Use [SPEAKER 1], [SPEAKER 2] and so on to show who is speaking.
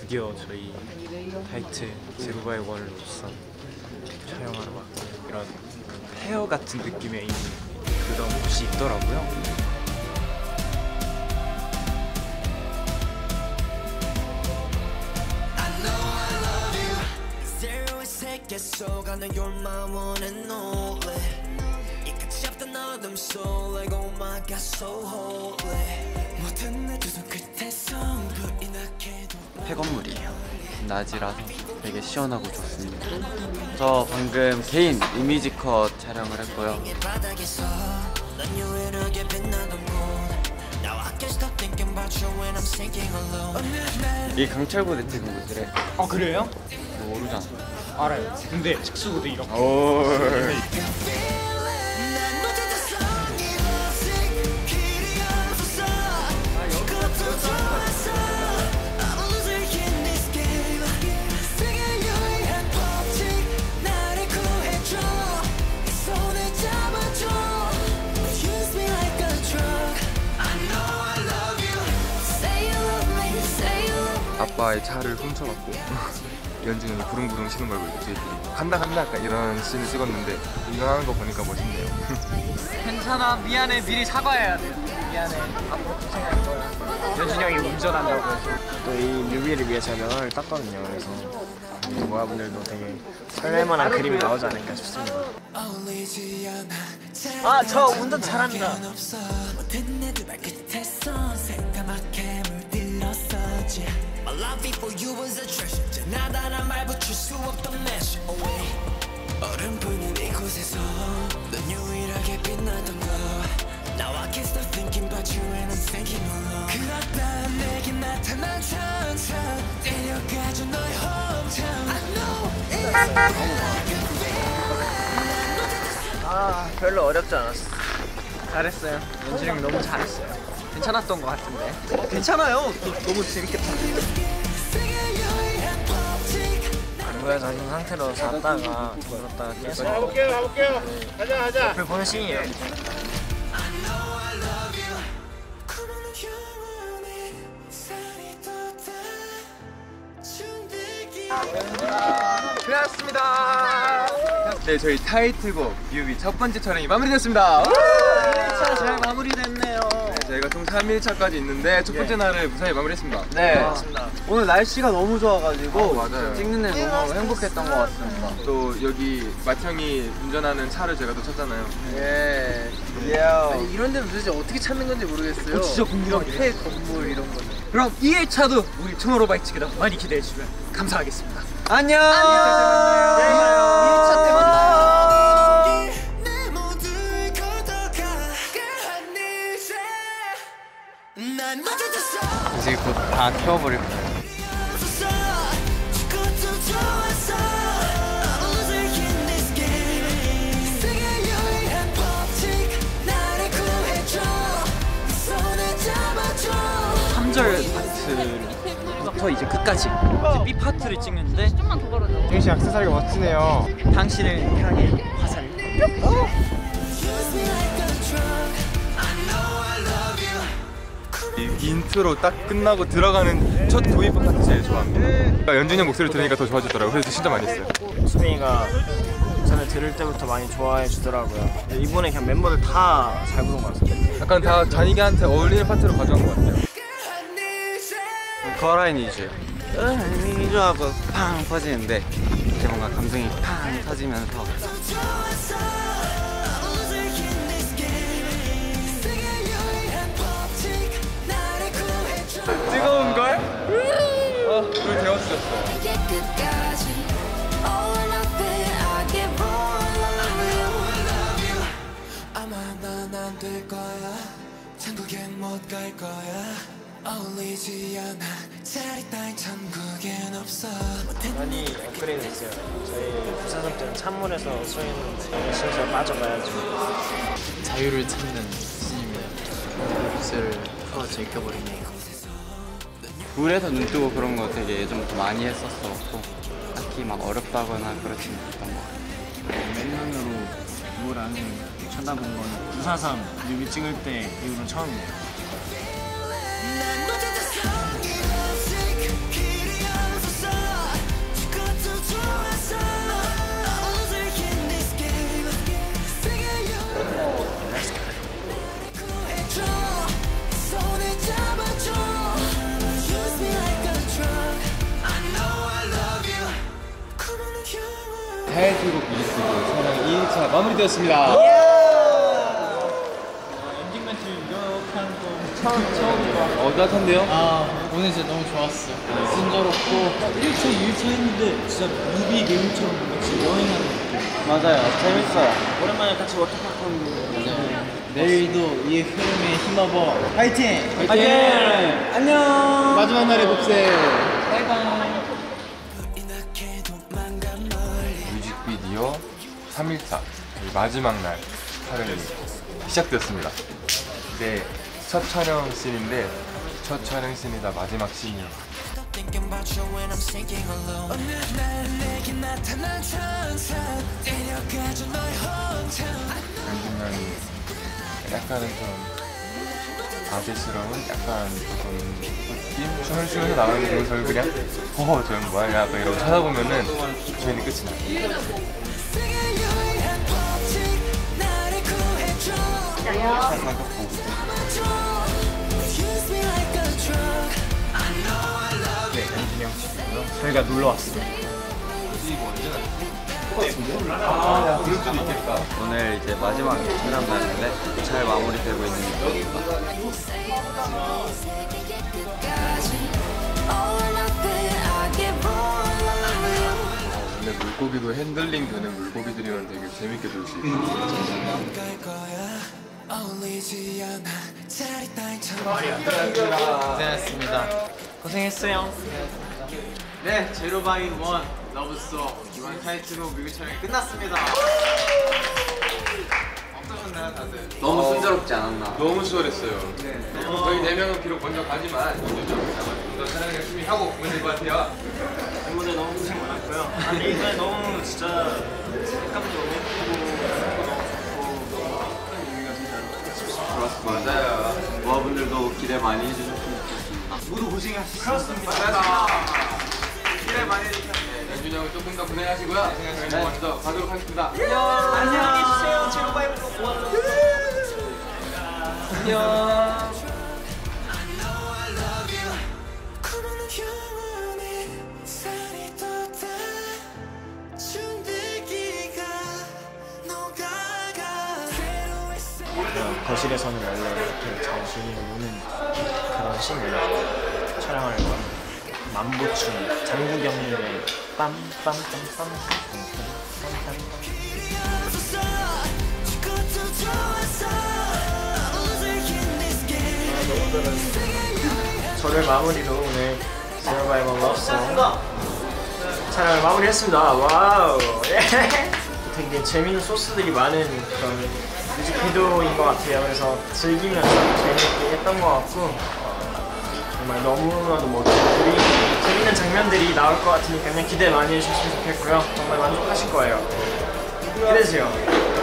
[SPEAKER 1] 드디어 저희 타이틀 제로바의 원로서 촬영하러 왔고요. 이런 헤어 같은 느낌의 이 그런 옷이 있더라고요.
[SPEAKER 2] 속아는 your mom wanna know 이 끝이 어둠 속 like oh my god so holy 모든 내두손 끝에 성불이 나게도
[SPEAKER 3] 폐건물이에요. 낮이라서 되게 시원하고 좋습니다. 저 방금 개인 이미지 컷 촬영을 했고요.
[SPEAKER 2] 바닥에서 넌 유일하게 빛나던 곳 Now I can't stop thinking about you when I'm sinking alone
[SPEAKER 3] 이 강철부대 친구들의
[SPEAKER 1] 아 그래요?
[SPEAKER 3] 너 모르잖아.
[SPEAKER 1] 알아요. 근데 특수부대 이런 거.
[SPEAKER 4] 아빠의 차를 훔쳐갖고 연준이 형이 부릉부릉 쉬는 걸 보고 저희들이 간다 간다 약간 이런 씬을 찍었는데 운전하는 거 보니까 멋있네요
[SPEAKER 1] 괜찮아 미안해 미리 사과해야 돼. 미안해 앞으로 고생할 거야. 연준이 형이 운전한다고 해서.
[SPEAKER 5] 또 이 뮤비를 위해서 면허를 땄거든요. 그래서 모아분들도 되게 설렐만한 그림이 나오지 않을까 싶습니다.
[SPEAKER 2] 않아
[SPEAKER 5] 아, 저 운전 잘합니다.
[SPEAKER 2] 물들었었지 My love for you was a treasure 나다란 말 붙일 수 없던 measure away 얼음 부는 이곳에서 넌 유일하게 빛나던 거 Now I can't stop thinking about you and I'm thinking alone 그렇다 내게 나타난 천천 데려가줘 너의 hometown I know it's like a
[SPEAKER 5] 아, 별로 어렵지 않았어.
[SPEAKER 1] 잘했어요. 형 너무 잘했어요. 괜찮았던 것 같은데. 괜찮아요. 너무 재밌겠다.
[SPEAKER 5] 안구에서 흰 상태로 잤다가 들었다가 깨서 가볼게요, 가볼게요. 가자, 가자. 옆을 보는 씬이에요.
[SPEAKER 4] 고생하셨습니다 네 저희 타이틀곡 뮤비 첫 번째 촬영이 마무리됐습니다
[SPEAKER 1] 1차 잘 마무리됐네요.
[SPEAKER 4] 네, 저희가 총 3일차까지 있는데 첫 번째 날을 무사히 마무리했습니다
[SPEAKER 3] 네. 오늘 날씨가 너무 좋아가지고
[SPEAKER 4] 어, 맞아요.
[SPEAKER 3] 찍는 애 너무 행복했던 것 같습니다.
[SPEAKER 4] 또 여기 마청이 운전하는 차를 제가 또 찾잖아요
[SPEAKER 3] 예. 예.
[SPEAKER 5] 아니, 이런 데는 도대체 어떻게 찾는 건지 모르겠어요.
[SPEAKER 1] 어, 진짜 궁금하네.
[SPEAKER 5] 폐 건물 이런 거는.
[SPEAKER 1] 그럼 2회차도 우리 투모로우바이츠기다 많이 기대해 주시면 감사하겠습니다.
[SPEAKER 3] 안녕.
[SPEAKER 1] 네, 2회차 때 만나요.
[SPEAKER 3] 곧 다 태워버릴 거예요.
[SPEAKER 2] 없었어 그것도 좋았어 I'm a loser in this game 세계 유일한 법칙 나를 구해줘 내 손을 잡아줘
[SPEAKER 1] 3절 파트부터 이제 끝까지 이제 B 파트를 찍는데
[SPEAKER 5] 정씨 액세서리가 멋지네요.
[SPEAKER 1] 당신을 향해 화살.
[SPEAKER 4] 이 인트로 딱 끝나고 들어가는 첫 도입 파트 제일 좋아합니다 그러니까 연준이 형 목소리 들으니까 더 좋아지더라고요 그래서 진짜 많이 했어요
[SPEAKER 5] 수빈이가 전에 들을 때부터 많이 좋아해 주더라고요. 이번에 그냥 멤버들 다 잘 부른 것 같아요.
[SPEAKER 4] 약간 다 자기한테 어울리는 파트로 가져온 것 같아요
[SPEAKER 2] 그한 이제
[SPEAKER 3] 커라인이죠. 이주하고 팡 터지는데 이제 뭔가 감성이 팡 터지면서
[SPEAKER 4] 뜨거운 걸? 어, 불 데워주셨어요
[SPEAKER 2] 난안될 거야 천국엔 못 갈 거야 어울리지 않아 자리 따윈 천국엔 없어
[SPEAKER 5] 많이 업그레이드 됐어요. 저희 부산성 때는 찬물에서 수영했는데 실수로 빠져가야죠.
[SPEAKER 3] 자유를 찾는 신입니다. 붓을 풀어 제껴버리네요. 물에서 눈 뜨고 그런 거 되게 예전부터 많이 했었었고 딱히 막 어렵다거나 그렇진 않았던 것 같아요.
[SPEAKER 5] 맨눈으로 물 안을 쳐다본 건 부사상 뮤비 찍을 때 이후로 처음이에요.
[SPEAKER 4] 타이틀곡 뮤직비디오 촬영 2일차 마무리되었습니다.
[SPEAKER 1] 엔딩 멘트 유력한 거 처음 처음이라.
[SPEAKER 4] 어, 따뜻한데요?
[SPEAKER 1] 아 오늘 진짜 너무 좋았어. 순조롭고 1차 2차 했는데 진짜 뮤비 내용처럼 같이 여행하는 느낌.
[SPEAKER 5] 맞아요. 재밌어요.
[SPEAKER 1] 오랜만에 같이 워터파크 맞아요. 내일도 이 흐름에 힘입어 화이팅!
[SPEAKER 4] 화이팅!
[SPEAKER 1] 안녕!
[SPEAKER 4] 마지막 날의 복세. 3일차 마지막 날 촬영이 시작되었습니다. 네, 첫 촬영 씬인데 첫 촬영 씬이다 마지막 씬이에요. 연준형이 약간은 좀 아재스러운 약간 좀 느낌? 춤을 추면서 나가는 그런 소리 그냥 허허 저형 뭐하냐 이러고 쳐다보면은 주연이 끝이 나.
[SPEAKER 2] 세
[SPEAKER 5] 네, 형 집이고요. 저희가 놀러 왔습니다. 오늘 이제 마지막 촬영 날인데 잘 마무리되고 있는
[SPEAKER 4] 원래 물고기도 핸들링 되는 물고기들이면 되게 재밌게 놀 수 있어요.
[SPEAKER 2] 어울리지 않아 자리 따윈처럼
[SPEAKER 1] 고생하셨습니다. 고생했어요.
[SPEAKER 3] 네, Zero By One Lovesong 이번 타이틀곡 뮤비 촬영이 끝났습니다. 어떠셨나요, 다들? 너무 순조롭지 않았나?
[SPEAKER 4] 너무 수월했어요. 저희 네 명은 비록 먼저 가지만 좀더 촬영 열심히 하고 보면 될것 같아요.
[SPEAKER 5] 멤버들 너무 고생 많았고요. 아니 이번에 너무 진짜 색감도 너무 예쁘고
[SPEAKER 3] 맞아요. 모아분들도 기대 많이 해주셨으면 좋겠습니다. 모두 고생하셨습니다. 기대 많이 해주셨는데.
[SPEAKER 4] 연준이 형은 조금 더 고생하시고요. 저희는 먼저 가도록 하겠습니다.
[SPEAKER 1] 안녕히 계세요. 제로바이브로 안녕.
[SPEAKER 2] 구멍은
[SPEAKER 5] 거실에서는 원래 이렇게 잘 즐기고 노는 그런 씬을 촬영을 만보춤 장구경님의 빰빰빰빰 저를 마무리로 오늘 제어바이버 러브송 촬영을 마무리했습니다. 와우. 예. 되게 재밌는 소스들이 많은 그런 뮤직비디오인 것 같아요. 그래서 즐기면서 재밌게 했던 것 같고 어, 정말 너무나도 멋지고 그리고 재밌는 장면들이 나올 것 같으니까 그냥 기대 많이 해주셨으면 좋겠고요. 정말 만족하실 거예요. 기대해주세요.